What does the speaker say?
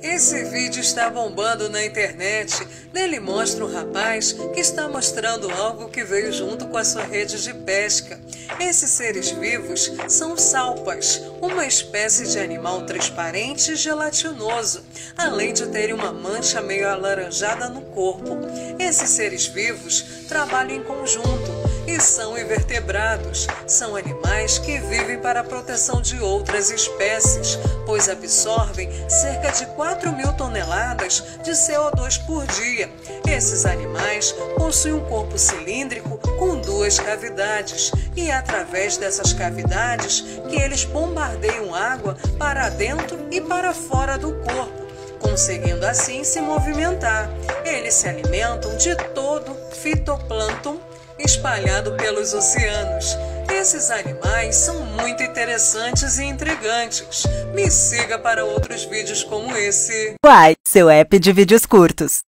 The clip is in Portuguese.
Esse vídeo está bombando na internet. Nele mostra um rapaz que está mostrando algo que veio junto com a sua rede de pesca. Esses seres vivos são salpas, uma espécie de animal transparente e gelatinoso, além de terem uma mancha meio alaranjada no corpo. Esses seres vivos trabalham em conjunto e são invertebrados. São animais que vivem para a proteção de outras espécies, pois absorvem cerca de 4 mil toneladas de CO2 por dia. Esses animais possuem um corpo cilíndrico com duas cavidades e é através dessas cavidades que eles bombardeiam água para dentro e para fora do corpo conseguindo assim se movimentar. Eles se alimentam de todo fitoplâncton espalhado pelos oceanos. Esses animais são muito interessantes e intrigantes. Me siga para outros vídeos como esse. Uai, seu app de vídeos curtos.